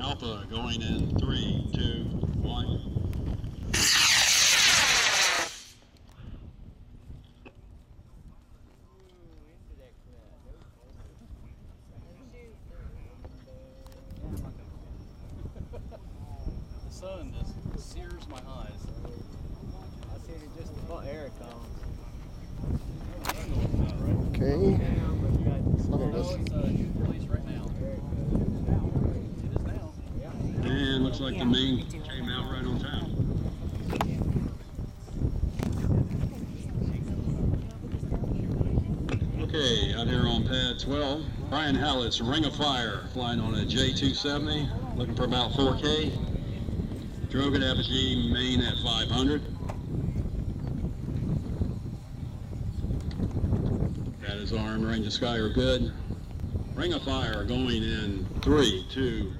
Alpha going in three, two, one. The sun just sears my eyes. I seen it just about air cones. Um. Okay. No, Okay, it's looks like the main came out right on time. Okay, out here on pad 12, Brian Hallett's Ring of Fire flying on a J270, looking for about 4K. Drogan Apogee main at 500. Got his arm, range of sky are good. Ring of Fire going in three, two,